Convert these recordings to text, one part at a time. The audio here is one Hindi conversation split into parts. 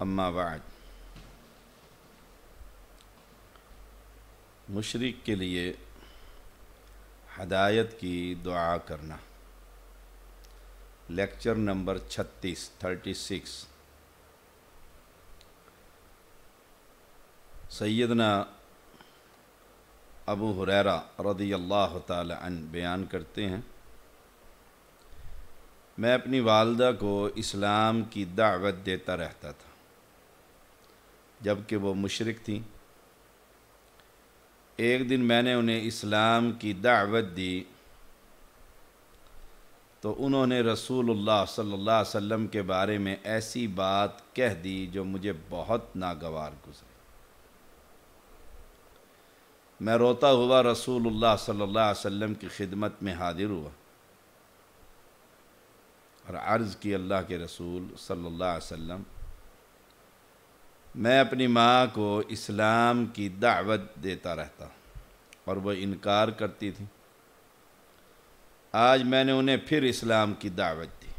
अम्मा बाद मुशरक़ के लिए हदायत की दुआ करना लेक्चर नंबर 36 36 सैदना अबू हुरैरा रदी अल्लाह तन बयान करते हैं, मैं अपनी वालदा को इस्लाम की दावत देता रहता था, जबकि वो मुशरक थी। एक दिन मैंने उन्हें इस्लाम की दावत दी तो उन्होंने रसूलुल्लाह सल्लल्लाहु अलैहि वसल्लम के बारे में ऐसी बात कह दी जो मुझे बहुत नागवार गुजरी। मैं रोता हुआ रसूलुल्लाह सल्लल्लाहु अलैहि वसल्लम की खिदमत में हाजिर हुआ और अर्ज़ की अल्लाह के रसूल सल्लल्लाहु अलैहि वसल्लम, मैं अपनी माँ को इस्लाम की दावत देता रहता और वह इनकार करती थी। आज मैंने उन्हें फिर इस्लाम की दावत दी।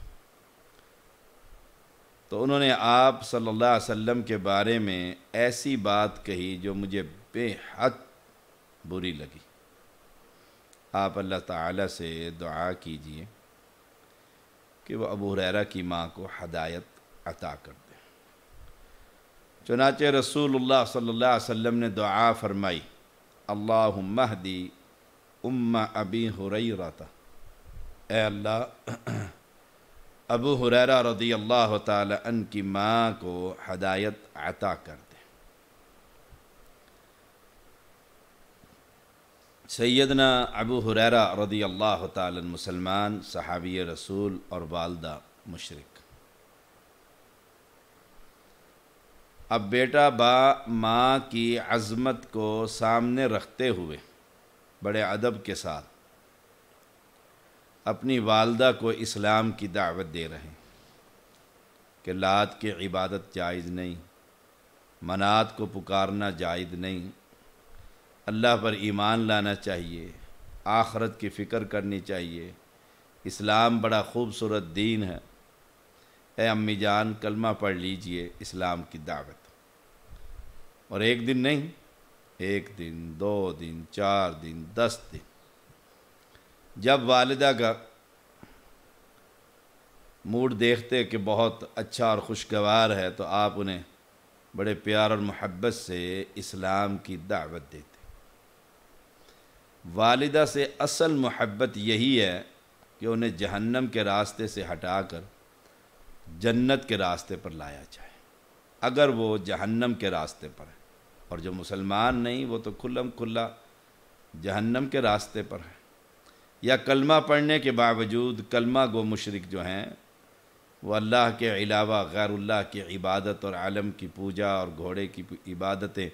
तो उन्होंने आप सल्लल्लाहु अलैहि वसल्लम के बारे में ऐसी बात कही जो मुझे बेहद बुरी लगी। आप अल्लाह ताला से दुआ कीजिए कि वह अबू हुरैरा की माँ को हदायत अता कर दे। चुनाचे रसूलुल्लाह सल्लल्लाहु अलैहि वसल्लम ने दुआ फरमाई अल्लाह महदी उम्मा अबी हुरैरा ए अल्लाह, अबू हुरैरा रदी अल्लाह तन की माँ को हदायत अता कर दे सैदना अबू हुरैरा रदी अल्लाह मुसलमान सहाबी रसूल और वालदा मुशरक। अब बेटा बा, माँ की अज़मत को सामने रखते हुए, बड़े अदब के साथ, अपनी वालदा को इस्लाम की दावत दे रहे हैं कि लात की इबादत जायज़ नहीं, मनात को पुकारना जायज़ नहीं अल्लाह पर ईमान लाना चाहिए, आखरत की फ़िक्र करनी चाहिए। इस्लाम बड़ा खूबसूरत दीन है। ए अम्मी जान, कलमा पढ़ लीजिए इस्लाम की दावत। और एक दिन नहीं, एक दिन, दो दिन, चार दिन, दस दिन। जब वालिदा का मूड देखते कि बहुत अच्छा और खुशगवार है तो आप उन्हें बड़े प्यार और मोहब्बत से इस्लाम की दावत देते वालिदा से असल मोहब्बत यही है कि उन्हें जहन्नम के रास्ते से हटाकर जन्नत के रास्ते पर लाया जाए। अगर वो जहन्नम के रास्ते पर है, और जो मुसलमान नहीं, वो तो खुल्लम खुल्ला जहन्नम के रास्ते पर है। या कलमा पढ़ने के बावजूद कलमा गो मुशरक जो हैं, वो अल्लाह के अलावा गैरुल्लाह की इबादत और आलम की पूजा और घोड़े की इबादतें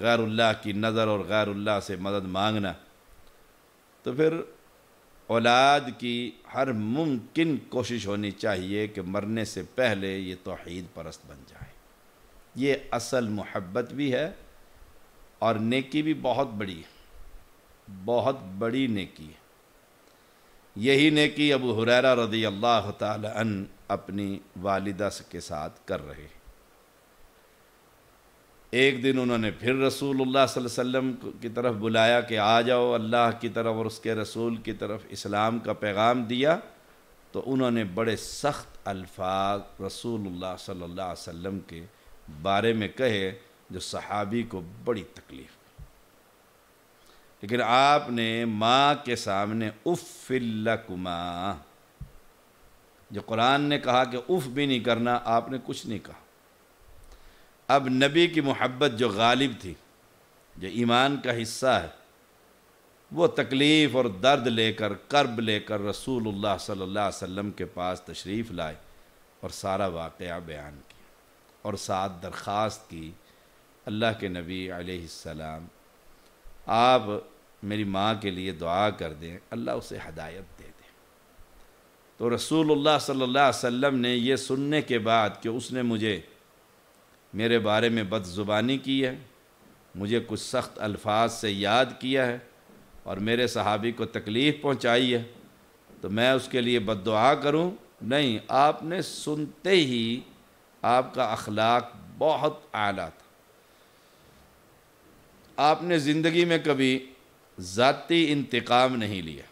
गैरुल्लाह की नज़र और गैरुल्लाह से मदद मांगना। तो फिर औलाद की हर मुमकिन कोशिश होनी चाहिए कि मरने से पहले ये तोहद परस्त बन जाए। ये असल मोहब्बत भी है और नेकी भी बहुत बड़ी है। बहुत बड़ी नेकी है। यही नेकी अबू हुरैरा रदी अल्लाह तन अपनी वालिदा के साथ कर रहे हैं। एक दिन उन्होंने फिर रसूलुल्लाह सल्लल्लाहु अलैहि वसल्लम की तरफ़ बुलाया कि आ जाओ अल्लाह की तरफ़ और उसके रसूल की तरफ़ इस्लाम का पैगाम दिया। तो उन्होंने बड़े सख्त अल्फाज रसूलुल्लाह सल्लल्लाहु अलैहि वसल्लम के बारे में कहे, जो सहाबी को बड़ी तकलीफ़ लेकिन आपने माँ के सामने उफ़िल्लकुमा जो कुरान ने कहा कि उफ़ भी नहीं करना, आपने कुछ नहीं कहा। अब नबी की मोहब्बत जो गालिब थी, जो ईमान का हिस्सा है, वो तकलीफ़ और दर्द लेकर, कर्ब लेकर रसूलुल्लाह सल्लल्लाहु अलैहि वसल्लम के पास तशरीफ़ लाए और सारा वाक़ बयान किया और साथ दरख्वास्त की, अल्लाह के नबी अलैहिस्सलाम आप मेरी माँ के लिए दुआ कर दें, अल्लाह उसे हदायत दे दे। तो रसूलुल्लाह सल्लल्लाहु अलैहि वसल्लम ने यह सुनने के बाद कि उसने मुझे मेरे बारे में बदज़ुबानी की है, मुझे कुछ सख्त अल्फाज से याद किया है और मेरे सहाबी को तकलीफ़ पहुंचाई है तो मैं उसके लिए बददुआ करूँ? नहीं, आपने सुनते ही आपका अखलाक बहुत आला था। आपने ज़िंदगी में कभी ज़ाती इंतकाम नहीं लिया।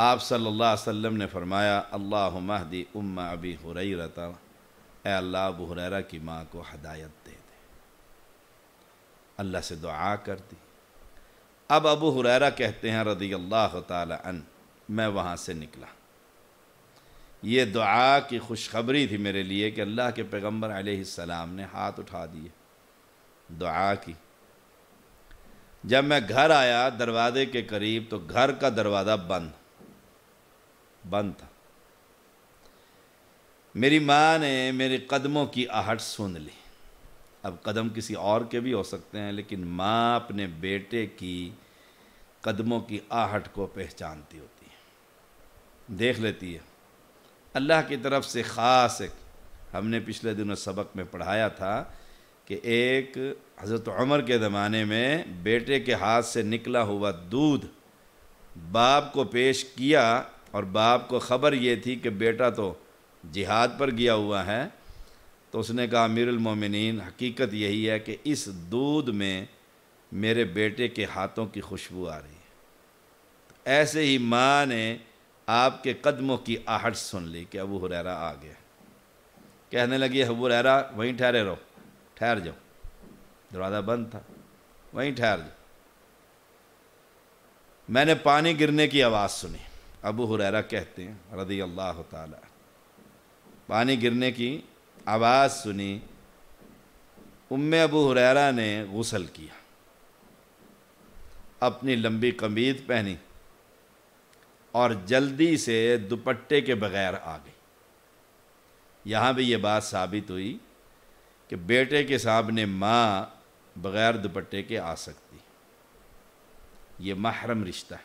आप सल्लल्लाहु अलैहि वसल्लम ने फरमाया अल्लाह महदी उम्मा अबी हुरैरता। अल्लाह, अबू हुरैरा की माँ को हदायत दे दे। अल्लाह से दुआ कर दी अब अबू हुरैरा कहते हैं रदी अल्लाह तन मैं वहाँ से निकला। ये दुआ की खुशखबरी थी मेरे लिए कि अल्लाह के पैगंबर अलैहिस्सलाम ने हाथ उठा दिए। दुआ की। जब मैं घर आया, दरवाजे के करीब तो घर का दरवाज़ा बंद। बंद था। मेरी माँ ने मेरे कदमों की आहट सुन ली। अब कदम किसी और के भी हो सकते हैं, लेकिन माँ अपने बेटे की कदमों की आहट को पहचानती होती है। देख लेती है। अल्लाह की तरफ़ से ख़ास एक, हमने पिछले दिनों सबक में पढ़ाया था कि एक हज़रत उमर के ज़माने में बेटे के हाथ से निकला हुआ दूध बाप को पेश किया और बाप को ख़बर ये थी कि बेटा तो जिहाद पर गया हुआ है तो उसने कहा अमीरमिन हकीकत यही है कि इस दूध में मेरे बेटे के हाथों की खुशबू आ रही है। ऐसे ही माँ ने आपके कदमों की आहट सुन ली कि अबू हुरैरा आ गया। कहने लगी, अबू हुरैरा, वहीं ठहरे रहो, ठहर जाओ। दरवाज़ा बंद था, वहीं ठहर जाओ। मैंने पानी गिरने की आवाज़ सुनी। अबू हुरैरा कहते हैं रदी अल्लाह ताला पानी गिरने की आवाज़ सुनी। उम्मे अबू हुरैरा ने गसल किया। अपनी लंबी कमीज पहनी और जल्दी से दुपट्टे के बगैर आ गई। यहाँ भी ये बात साबित हुई कि बेटे के सामने माँ बग़ैर दुपट्टे के आ सकती। ये महरम रिश्ता है।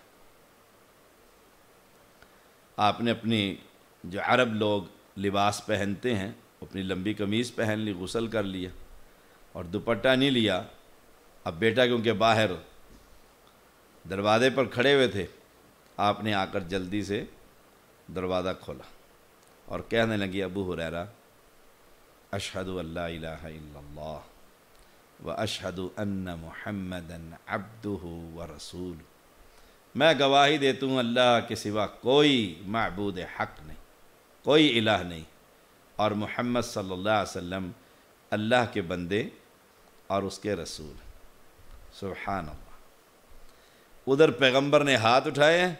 आपने अपनी जो अरब लोग लिबास पहनते हैं, अपनी लंबी कमीज़ पहन ली, गुसल कर लिया और दुपट्टा नहीं लिया। अब बेटा क्योंकि बाहर दरवाजे पर खड़े हुए थे। आपने आकर जल्दी से दरवाज़ा खोला और कहने लगी, अबू हुरैरा, अशहद अल्ला व अशहद अन्न महमदन अब्दु व रसूल मैं गवाही देता हूँ अल्लाह के सिवा कोई मबूद हक नहीं। कोई इलाह नहीं। और मोहम्मद सल्लल्लाहु अलैहि वसल्लम अल्लाह के बंदे और उसके रसूल। सुबहान अल्लाह उधर पैगंबर ने हाथ उठाए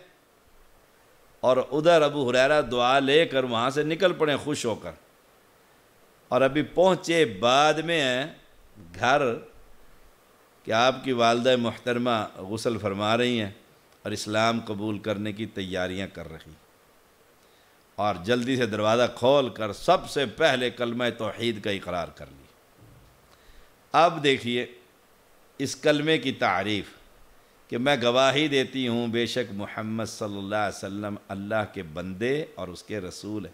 और उधर अबू हुरैरा दुआ लेकर वहाँ से निकल पड़े खुश होकर। और अभी पहुँचे बाद में घर कि आपकी वालदा मोहतरमा गसल फरमा रही हैं और इस्लाम कबूल करने की तैयारियाँ कर रही। और जल्दी से दरवाज़ा खोल कर सबसे पहले कलम तोहद का इकरार कर ली। अब देखिए, इस कलमे की तारीफ़ कि मैं गवाही देती हूँ, बेशक मोहम्मद सल्लल्लाहु अलैहि वसल्लम अल्लाह के बंदे और उसके रसूल हैं।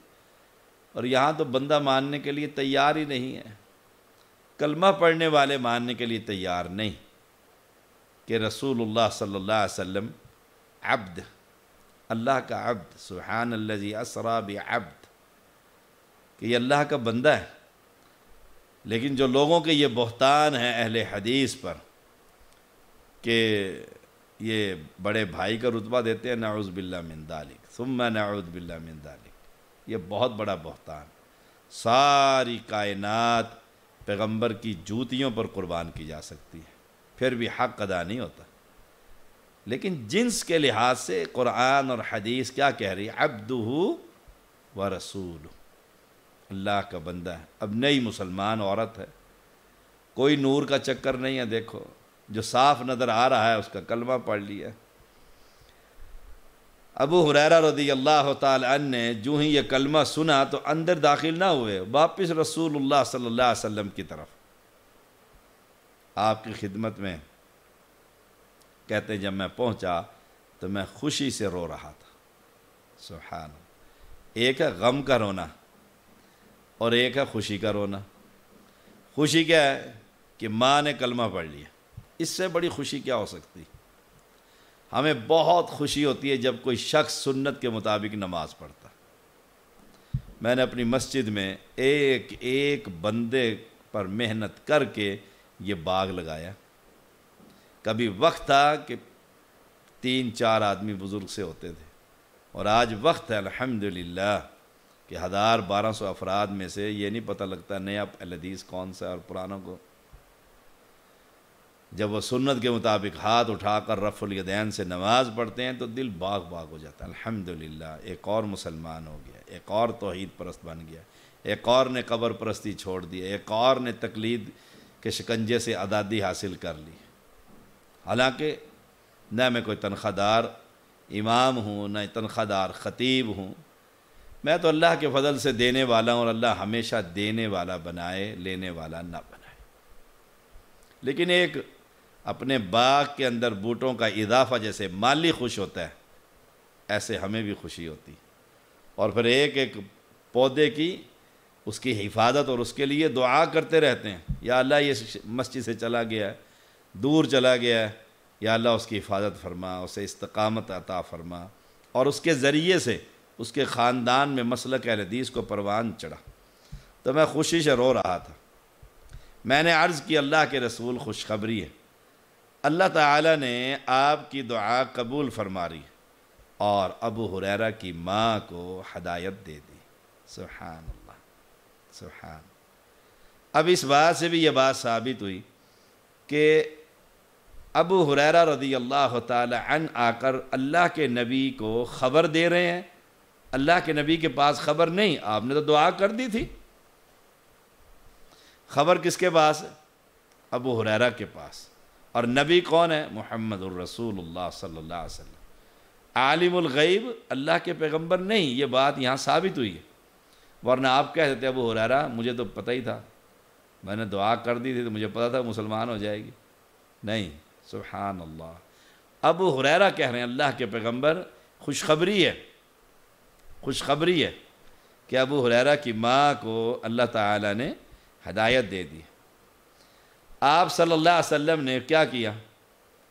और यहाँ तो बंदा मानने के लिए तैयार ही नहीं है। कलमा पढ़ने वाले मानने के लिए तैयार नहीं कि रसूलुल्लाह सल्लल्लाहु अलैहि वसल्लम अब्द अल्लाह का अब्द सुहान अल्लाजी असरा अब्द कि ये अल्लाह का बंदा है। लेकिन जो लोगों के ये बहतान हैं अहले हदीस पर, कि ये बड़े भाई का रुतबा देते हैं नाउज़ बिल्ला मिन दालिक, सुम्मा नाउज़ बिल्ला मिन दालिक। ये बहुत बड़ा बहतान। सारी कायनात पैगंबर की जूतियों पर कुर्बान की जा सकती है। फिर भी हक अदा नहीं होता। लेकिन जिन्स के लिहाज से कुरान और हदीस क्या कह रही है? अब्दू व रसूल। अल्लाह का बंदा है। अब नई मुसलमान औरत है। कोई नूर का चक्कर नहीं है, देखो। जो साफ़ नज़र आ रहा है, उसका कलमा पढ़ लिया। अबू हुरैरा रदी अल्लाह तन ने, जो ही ये कलमा सुना तो अंदर दाखिल ना हुए। वापस रसूलुल्लाह सल्लल्लाहु अलैहि वसल्लम की तरफ़। आपकी खिदमत में कहते जब मैं पहुँचा तो मैं खुशी से रो रहा था। सुहान एक है गम का रोना और एक है खुशी का रोना। खुशी क्या है कि माँ ने कलमा पढ़ लिया। इससे बड़ी खुशी क्या हो सकती? हमें बहुत खुशी होती है जब कोई शख्स सुन्नत के मुताबिक नमाज़ पढ़ता। मैंने अपनी मस्जिद में एक एक बंदे पर मेहनत करके ये बाग लगाया। कभी वक्त था कि तीन, चार आदमी बुज़ुर्ग से होते थे। और आज वक्त है, अल्हम्दुलिल्लाह, कि हज़ार बारह सौ अफराद में से ये नहीं पता लगता नया अलदीस कौन सा और पुरानों को। जब वह सुन्नत के मुताबिक हाथ उठाकर रफ़ुलदैन से नमाज़ पढ़ते हैं तो दिल बाग बाग हो जाता है, अल्हम्दुलिल्लाह, एक और मुसलमान हो गया, एक और तोहहीद परस्त बन गया, एक और ने कब्र परस्ती छोड़ दी, एक और ने तकलीद के शिकंजे से आज़ादी हासिल कर ली। हालाँकि, न मैं कोई तनख्वाहदार इमाम हूँ, न तनख्वाहदार ख़तीब हूँ। मैं तो अल्लाह के फजल से देने वाला हूँ और अल्लाह हमेशा देने वाला बनाए, लेने वाला ना बनाए। लेकिन एक अपने बाग के अंदर बूटों का इजाफा जैसे माली खुश होता है, ऐसे हमें भी खुशी होती और फिर एक एक पौधे की उसकी हिफाजत और उसके लिए दुआ करते रहते हैं, या अल्लाह, ये मस्जिद से चला गया है दूर चला गया या अल्लाह उसकी हिफाजत फरमा, उसे इस्तकामत अता फरमा। और उसके ज़रिए से उसके ख़ानदान में मसल हदीस को परवान चढ़ा। तो मैं खुशी से रो रहा था। मैंने अर्ज़ की, अल्लाह के रसूल खुशखबरी है। अल्लाह ताला ने आपकी दुआ कबूल फरमा रही और अबू हुरैरा की माँ को हदायत दे दी। सुहान अल्लाह सुहान अब इस बात से भी यह बात साबित हुई कि अबू हुरैरा रदी अल्लाह तन आकर अल्लाह के नबी को ख़बर दे रहे हैं। अल्लाह के नबी के पास ख़बर नहीं, आपने तो दुआ कर दी थी। ख़बर किसके पास? अबू हुरैरा के पास। और नबी कौन है? मोहम्मद रसूलुल्लाह सल्लल्लाहु अलैहि वसल्लम। आलिमुल गैब, अल्लाह के पैगंबर नहीं, ये बात यहाँ साबित हुई है। वरना आप कह देते, अबू हुरैरा, मुझे तो पता ही था। मैंने दुआ कर दी थी तो मुझे पता था मुसलमान हो जाएगी। नहीं। सुबहान अल्लाह अबू हुरैरा कह रहे हैं, अल्लाह के पैगंबर, खुशखबरी है खुशखबरी है कि अबू हुरैरा की माँ को अल्लाह ताला ने हदायत दे दी आप सल्लल्लाहु अलैहि वसल्लम ने क्या किया?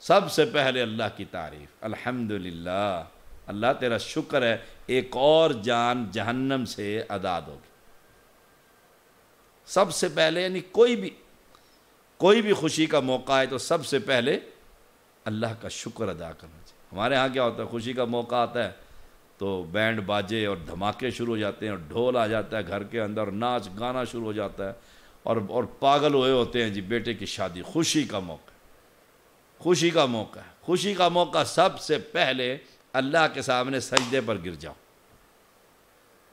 सबसे पहले अल्लाह की तारीफ़, अल्हम्दुलिल्लाह, अल्लाह तेरा शुक्र है, एक और जान जहन्नम से आज़ाद होगी। सबसे पहले, यानी कोई भी कोई भी खुशी का मौका है तो सबसे पहले अल्लाह का शुक्र अदा करना चाहिए। हमारे यहाँ क्या होता है, खुशी का मौका आता है तो बैंड बाजे और धमाके शुरू हो जाते हैं, और ढोल आ जाता है घर के अंदर नाच गाना शुरू हो जाता है, और और पागल हुए होते हैं जी, बेटे की शादी। खुशी का मौका खुशी का मौका है। खुशी का मौका सबसे पहले अल्लाह के सामने सजदे पर गिर जाओ,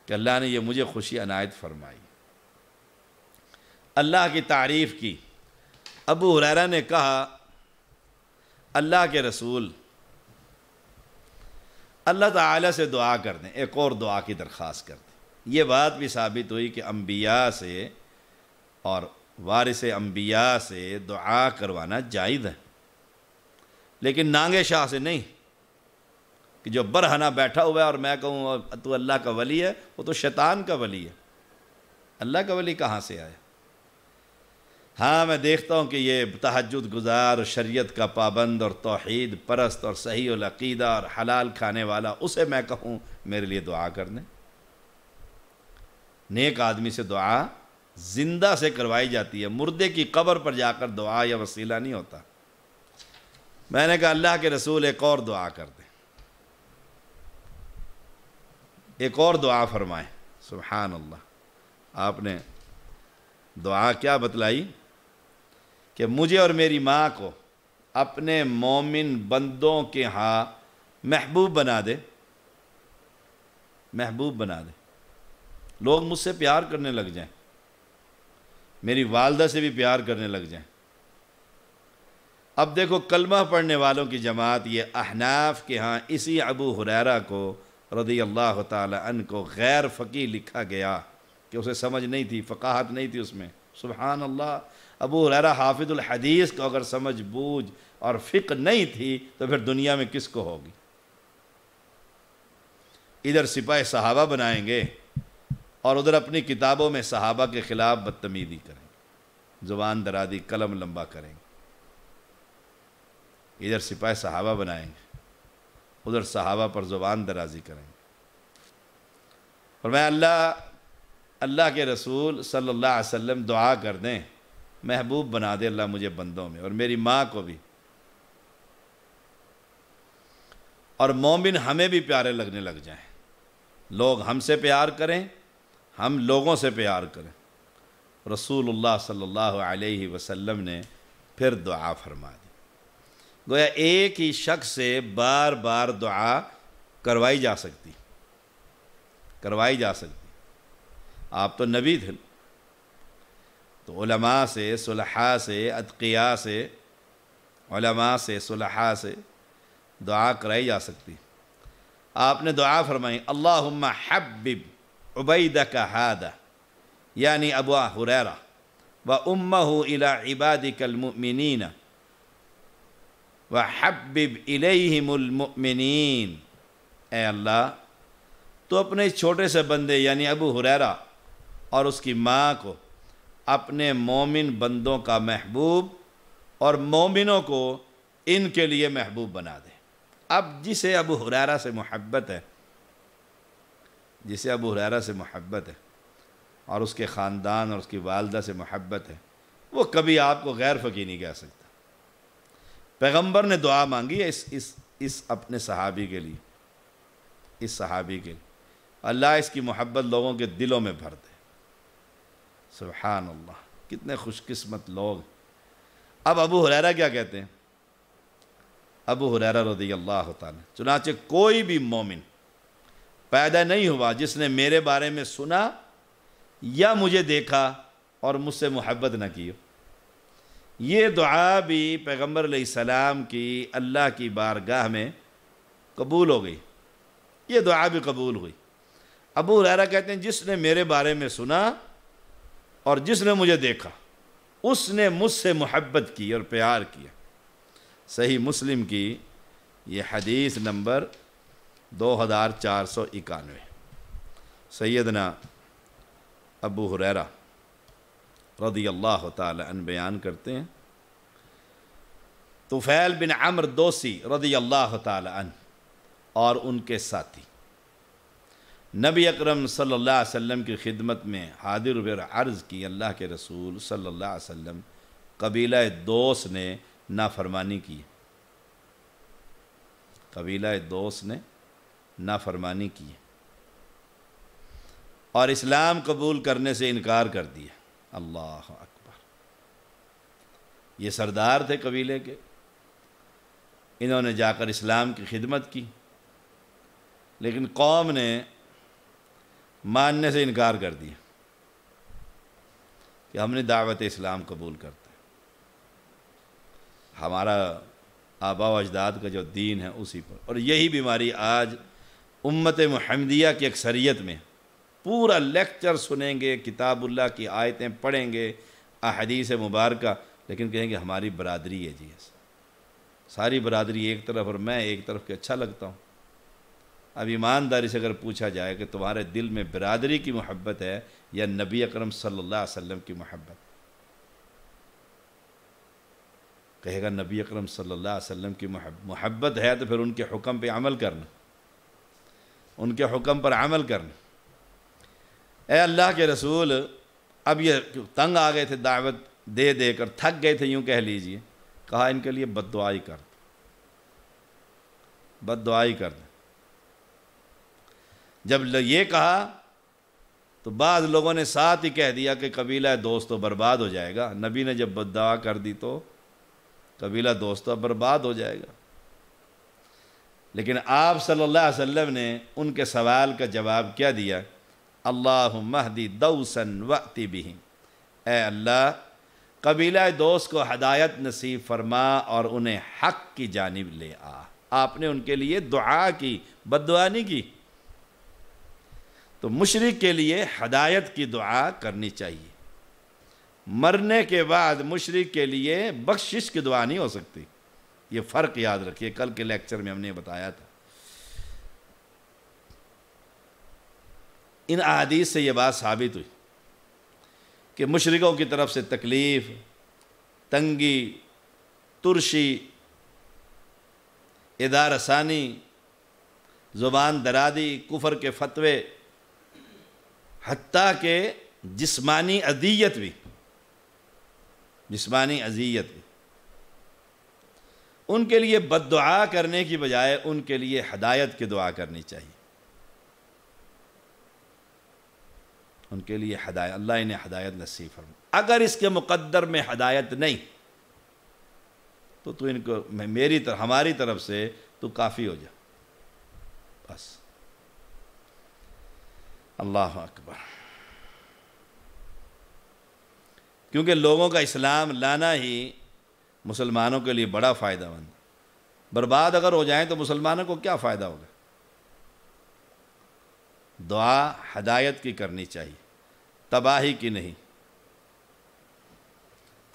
कि अल्लाह ने ये मुझे खुशी अनायत फरमाई। अल्लाह की तारीफ़ की। अबू हुरैरा ने कहा अल्लाह के रसूल। अल्लाह ताला से दुआ कर दें, एक और दुआ की दरख्वास्त कर दें। ये बात भी साबित हुई कि अम्बिया से और वारिस अम्बिया से दुआ करवाना जायज़ है। लेकिन नांगे शाह से नहीं, कि जो बरहना बैठा हुआ है और मैं कहूँ तू अल्लाह का वली है, वो तो शैतान का वली है। अल्लाह का वली कहाँ से आया? हाँ मैं देखता हूँ कि ये तहजद गुजार, शरीयत का पाबंद और तोहद, परस्त और सही अकीदा और हलाल खाने वाला, उसे मैं कहूँ, मेरे लिए दुआ कर दें नेक आदमी से दुआ ज़िंदा से करवाई जाती है। मुर्दे की कब्र पर जाकर दुआ या वसीला नहीं होता। मैंने कहा, अल्लाह के रसूल, एक और दुआ कर दें। एक और दुआ फरमाए। सुबहान अल्लाह। आपने दुआ क्या बतलाई? कि मुझे और मेरी माँ को अपने मोमिन बंदों के यहाँ महबूब बना दे, महबूब बना दे। लोग मुझसे प्यार करने लग जाएँ। मेरी वालदा से भी प्यार करने लग जाएँ। अब देखो कलमा पढ़ने वालों की जमात ये अहनाफ के यहाँ इसी अबू हुरैरा को रदी अल्लाह तन को गैर फ़की लिखा गया कि उसे समझ नहीं थी, फ़काहत नहीं थी उसमें। सुबहान अल्लाह अबू हुरैरा हाफिजुल हदीस को अगर समझ, बूझ और फ़िक्र नहीं थी तो फिर दुनिया में किसको होगी? इधर सिपाही सहाबा बनाएँगे और उधर अपनी किताबों में सहाबा के ख़िलाफ़ बदतमीज़ी करेंगे। ज़ुबान दरादी, कलम लंबा करेंगे। इधर सिपाही सहाबा बनाएँगे, उधर सहाबा पर ज़ुबान दराजी करेंगे। और मैं अल्लाह अल्लाह के रसूल सल्लल्लाहु अलैहि वसल्लम दुआ कर दें महबूब बना दे अल्लाह मुझे बंदों में, और मेरी माँ को भी। और मोमिन हमें भी प्यारे लगने लग जाएँ। लोग हमसे प्यार करें, हम लोगों से प्यार करें। रसूलुल्लाह सल्लल्लाहु अलैहि वसल्लम ने फिर दुआ फरमा दी। गोया एक ही शख्स से बार बार दुआ करवाई जा सकती, करवाई जा सकती। आप तो नबी थे। तो उलमा से, सुलहा से अतकिया से, उलमा से, सुलहा से दुआ कराई जा सकती। आपने दुआ फरमाई, अल्लाहुम्मा हब्बिब उबैद का हादा यानी अबू हुरैरा, व उम्महु इला इबादिकलमुमिनीन व हब्बिब इलैहिमुलमुमिनीन ए अल्लाह तो अपने छोटे से बंदे, यानी अबू हुरैरा और उसकी माँ को अपने मोमिन बंदों का महबूब और मोमिनों को इनके लिए महबूब बना दे। अब जिसे अबू हुरैरा से मोहब्बत है, जिसे अबू हुरैरा से मोहब्बत है और उसके ख़ानदान और उसकी वालदा से मोहब्बत है, वो कभी आपको गैर फ़की नहीं कह सकता। पैगंबर ने दुआ मांगी है इस इस इस अपने सहाबी के लिए, इस सहाबी के लिए। अल्लाह इसकी मोहब्बत लोगों के दिलों में भर दे। सुबहान अल्लाह कितने खुशकिस्मत लोग। अब अबू हुरैरा क्या कहते हैं? अबू हुरैरा रदी अल्लाह चुनाचे कोई भी मोमिन पैदा नहीं हुआ जिसने मेरे बारे में सुना या मुझे देखा और मुझसे मोहब्बत न की ये दुआ भी पैगंबर सलाम की अल्लाह की बारगाह में कबूल हो गई। ये दुआ भी कबूल हुई। अबू हुरैरा कहते हैं, जिसने मेरे बारे में सुना और जिसने मुझे देखा, उसने मुझसे मोहब्बत की और प्यार किया। सही मुस्लिम की ये हदीस नंबर दो हज़ार चार सौ इक्यानवे। सैदना अबू हुरैरा रदी अल्लाह तन बयान करते हैं, तुफ़ैल बिन अमर दोसी रदी अल्लाह तन और उनके साथी। नबी अकरम सल्लल्लाहु अलैहि वसल्लम की खिदमत में हादिर वर अर्ज़ की अल्लाह के रसूल सल्लल्लाहु अलैहि वसल्लम कबीला दोस्त ने नाफरमानी की। कबीला दोस्त ने नाफरमानी की। और इस्लाम कबूल करने से इनकार कर दिया। अल्लाह अकबर। ये सरदार थे कबीले के। इन्होंने जाकर इस्लाम की खिदमत की। लेकिन कौम ने मानने से इनकार कर दिया कि हमने दावत इस्लाम कबूल करते हैं। हमारा आबा अजदाद का जो दीन है उसी पर। और यही बीमारी आज उम्मत महमदिया की अक्सरियत में पूरा लेक्चर सुनेंगे किताबुल्ला की आयतें पढ़ेंगे, अहदीस मुबारक, लेकिन कहेंगे, हमारी बरदरी है जी सारी बरदरी एक तरफ़ और मैं एक तरफ़ के अच्छा लगता हूँ। अब ईमानदारी से अगर पूछा जाए कि तुम्हारे दिल में बरदरी की मोहब्बत है या नबी अकरम सल्लल्लाहु अलैहि वसल्लम की मोहब्बत? कहेगा, नबी अकरम सल्लल्लाहु अलैहि वसल्लम की मोहब्बत है तो फिर उनके हुक्म पे अमल करना। उनके हुक्म पर अमल करना। ए अल्लाह के रसूल, अब ये तंग आ गए थे, दावत दे देकर थक गए थे, यूँ कह लीजिए। कहा, इनके लिए बददुआई कर बददुआई कर दे। जब ये कहा तो बाद लोगों ने साथ ही कह दिया कि कबीला दोस्त तो बर्बाद हो जाएगा। नबी ने जब बददुआ कर दी तो कबीला दोस्त तो बर्बाद हो जाएगा। लेकिन आप सल्लल्लाहु अलैहि वसल्लम ने उनके सवाल का जवाब क्या दिया? अल्लाह महदी दौसन वक्ति बिहिम ए अल्लाह, कबीला दोस्त को हदायत नसीब फरमा और उन्हें हक की जानब ले आ। आपने उनके लिए दुआ की बदुआ नहीं की? तो मुशरक के लिए हदायत की दुआ करनी चाहिए। मरने के बाद मुशरक के लिए बख्शिश की दुआ नहीं हो सकती। ये फ़र्क याद रखिए, कल के लेक्चर में हमने बताया था। इन अदीस से ये बात साबित हुई कि मुशरकों की तरफ़ से तकलीफ़, तंगी, तुरशी, इदारसानी, ज़ुबान दरादी, कुफर के फतवे हती के जिस्मानी अदियत भी, जिस्मानी अजियत भी। उनके लिए बददुआ करने की बजाय उनके लिए हदायत की दुआ करनी चाहिए। उनके लिए हदायत अल्लाह इन्हें हदायत नसीब फरमा। अगर इसके मुकद्दर में हदायत नहीं तो तू इनको मेरी तरफ़ हमारी तरफ़ से तू काफ़ी हो जा। बस। अल्लाह अकबर। क्योंकि लोगों का इस्लाम लाना ही मुसलमानों के लिए बड़ा फ़ायदा बर्बाद अगर हो जाए तो मुसलमानों को क्या फ़ायदा होगा? दुआ हदायत की करनी चाहिए, तबाही की नहीं।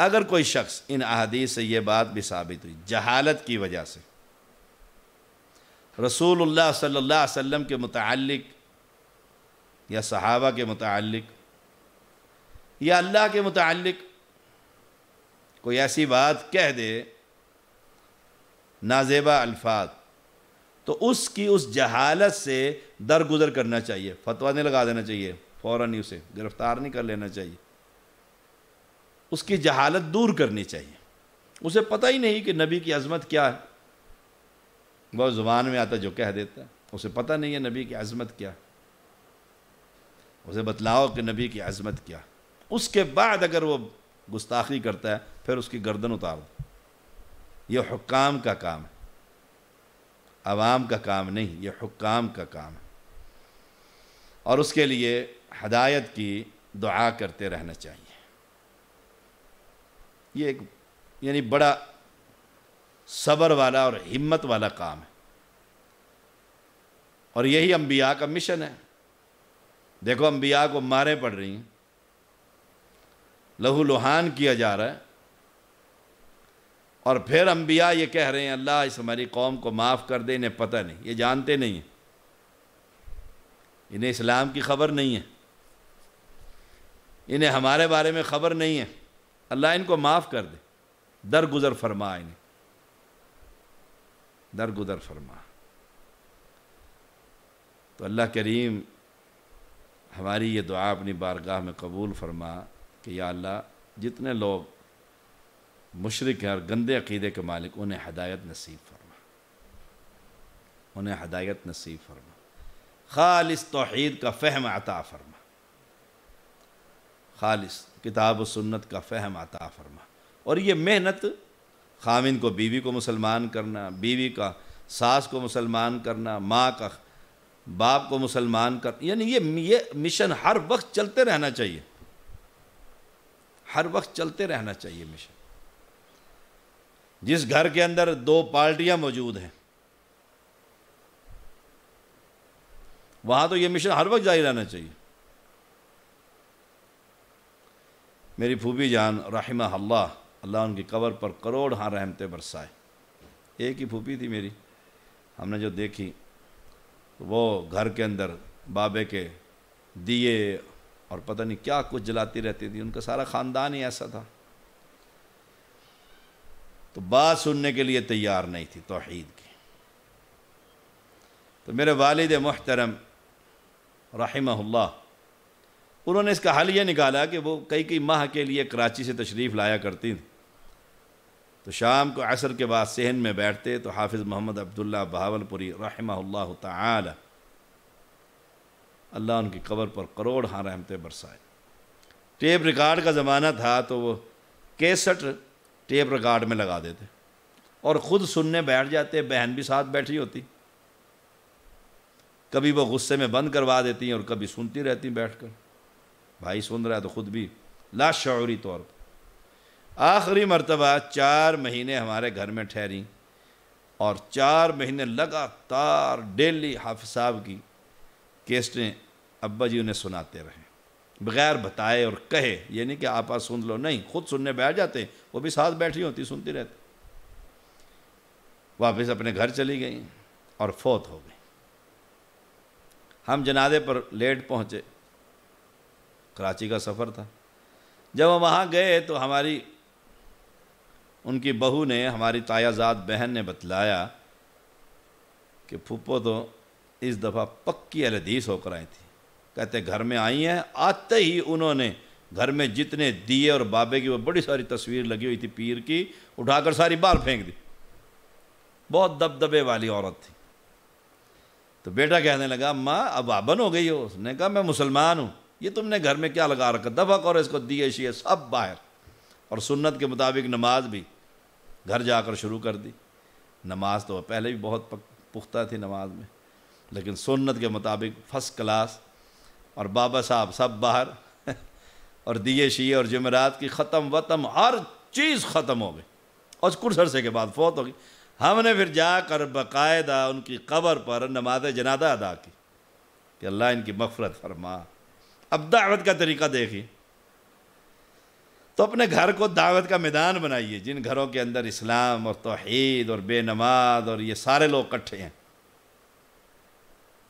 अगर कोई शख्स इन अहदीस से ये बात भी साबित हुई, जहालत की वजह से, रसूलुल्लाह सल्लल्लाहु अलैहि वसल्लम के मुतल्लिक या सहाबा के मुतल्लिक, या अल्लाह के मुतल्लिक, कोई ऐसी बात कह दे, नाजेबा अल्फाज तो उसकी उस जहालत से दरगुजर करना चाहिए, फतवा नहीं लगा देना चाहिए फ़ौर ही उसे गिरफ़्तार नहीं कर लेना चाहिए। उसकी जहालत दूर करनी चाहिए। उसे पता ही नहीं कि नबी की अज़मत क्या है। वह ज़ुबान में आता जो कह देता है, उसे पता नहीं है नबी की अज़मत क्या उसे बतलाओ कि नबी की अज़मत क्या। उसके बाद अगर वो गुस्ताखी करता है, फिर उसकी गर्दन उतार। दो यह हुक्काम का काम है। आवाम का काम नहीं यह हुक्काम का काम है। और उसके लिए हदायत की दुआ करते रहना चाहिए। ये एक, यानी बड़ा सब्र वाला और हिम्मत वाला काम है। और यही अम्बिया का मिशन है। देखो अम्बिया को मारे पड़ रही हैं। लहू लुहान किया जा रहा है। और फिर अम्बिया ये कह रहे हैं, अल्लाह, इस हमारी कौम को माफ़ कर दे, इन्हें पता नहीं, ये जानते नहीं हैं। इन्हें इस्लाम की खबर नहीं है। इन्हें हमारे बारे में ख़बर नहीं है। अल्लाह इनको माफ़ कर दे। दर गुज़र फरमा इन्हें। दर गुज़र फरमा। तो अल्लाह करीम हमारी ये दुआ अपनी बारगाह में कबूल फरमा कि या अल्लाह, जितने लोग मुशरक हैं और गंदे अकीदे के मालिक, उन्हें हदायत नसीब फरमा। उन्हें हदायत नसीब फरमा। खालिस तोहद का फ़हम अता फरमा। खालिस किताब सुन्नत का फ़हम अता फरमा। और ये मेहनत, खामिन को बीवी को मुसलमान करना, बीवी का सास को मुसलमान करना, माँ का बाप को मुसलमान कर, यानी ये ये मिशन हर वक्त चलते रहना चाहिए। हर वक्त चलते रहना चाहिए मिशन। जिस घर के अंदर दो पार्टियाँ मौजूद हैं, वहाँ तो ये मिशन हर वक्त जारी रहना चाहिए। मेरी फूबी जान रहमा अल्लाह अल्लाह उनकी कबर पर करोड़ हाँ रहमते बरसाए। एक ही फूफी थी मेरी, हमने जो देखी वो घर के अंदर बाबे के दिए और पता नहीं क्या कुछ जलाती रहती थी। उनका सारा ख़ानदान ही ऐसा था। तो बात सुनने के लिए तैयार नहीं थी तोहद की। तो मेरे वालिद मोहतरम रहमल्ला उन्होंने इसका हल ये निकाला कि वो कई कई माह के लिए कराची से तशरीफ़ लाया करती थी। तो शाम को असर के बाद सहन में बैठते तो हाफिज़ मोहम्मद अब्दुल्ला बहावलपुरी रहमल्ला ताल अल्लाह उनकी कबर पर करोड़ हाँ रहमते बरसाए। टेप रिकॉर्ड का ज़माना था तो वो केसट टेप रिकॉर्ड में लगा देते और ख़ुद सुनने बैठ जाते, बहन भी साथ बैठी होती। कभी वो गुस्से में बंद करवा देती और कभी सुनती रहती बैठकर। भाई सुन रहा है तो ख़ुद भी लाशौरी तौर पर। आखिरी मरतबा, चार महीने हमारे घर में ठहरी और चार महीने लगातार डेली हाफि साहब की केस्टें अब्बा जी उन्हें सुनाते रहे। बगैर बताए और कहे, ये नहीं कि आप सुन लो, नहीं, खुद सुनने बैठ जाते वो भी साथ बैठी होती, सुनती रहती। वापस अपने घर चली गई और फोत हो गई। हम जनादे पर लेट पहुँचे। कराची का सफ़र था। जब हम वहाँ गए तो हमारी उनकी बहू ने, हमारी तायाजाद बहन ने बतलाया कि फूफो तो इस दफ़ा पक्की अलदीस होकर आई थी। कहते, घर में आई हैं, आते ही उन्होंने घर में जितने दिए और बाबे की, वो बड़ी सारी तस्वीर लगी हुई थी पीर की, उठाकर सारी बाहर फेंक दी। बहुत दबदबे वाली औरत थी। तो बेटा कहने लगा, माँ, अब आबन हो गई हो। उसने कहा, मैं मुसलमान हूँ। ये तुमने घर में क्या लगा रखा? दफ़ा और इसको? दिए, शिए, सब बाहर। और सुन्नत के मुताबिक नमाज़ भी घर जाकर शुरू कर दी। नमाज़ तो पहले भी बहुत पुख्ता थी नमाज़ में, लेकिन सुन्नत के मुताबिक फ़र्स्ट क्लास और बाबा साहब सब बाहर, और दिए शी और जमेरात की ख़त्म वतम हर चीज़ ख़त्म हो गई। और कुछ अरसे के बाद फौत हो गई। हमने फिर जाकर बाकायदा उनकी कब्र पर नमाज़ जनादा अदा की कि अल्लाह इनकी मफरत फरमा। अब दावत का तरीका देखिए। तो अपने घर को दावत का मैदान बनाइए, जिन घरों के अंदर इस्लाम और तोहद और बेनमाज और ये सारे लोग इकट्ठे हैं।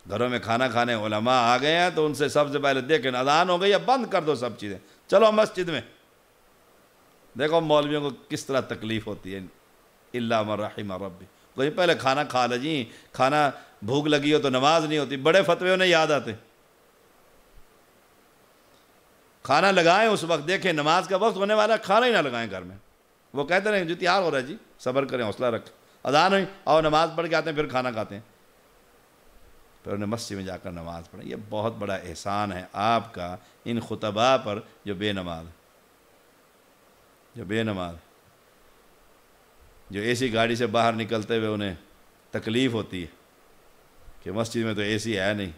घरों में खाना खाने उलमा आ गए हैं तो उनसे सबसे पहले देखें अदान हो गई या बंद कर दो सब चीज़ें। चलो मस्जिद में। देखो मौलवियों को किस तरह तकलीफ़ होती है। रहीम रबी कोई पहले खाना खा ले जी, खाना भूख लगी हो तो नमाज़ नहीं होती, बड़े फतवे उन्हें याद आते। खाना लगाएँ, उस वक्त देखें, नमाज़ का वक्त होने वाला खाना ही ना लगाएँ घर में। वो कहते रहे जो तैयार हो रहा है जी, सब्र करें, हौसला रखें। अदान हुई और नमाज़ पढ़ के आते हैं, फिर खाना खाते हैं। फिर उन्हें मस्जिद में जाकर नमाज़ पढ़ें। यह बहुत बड़ा एहसान है आपका इन खुतबा पर, जो बेनमाज जो बेनमाज जो ऐसी गाड़ी से बाहर निकलते हुए उन्हें तकलीफ़ होती है, कि मस्जिद में तो एसी है नहीं,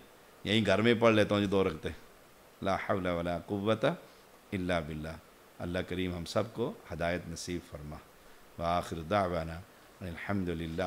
यहीं घर में पढ़ लेता हूँ जो, दो रखते। ला हौला वला इल्ला बिल्ला अल्लाह करीम हम सबको हदायत नसीब फरमा। व आखिर दावाना अलहमदिल्ला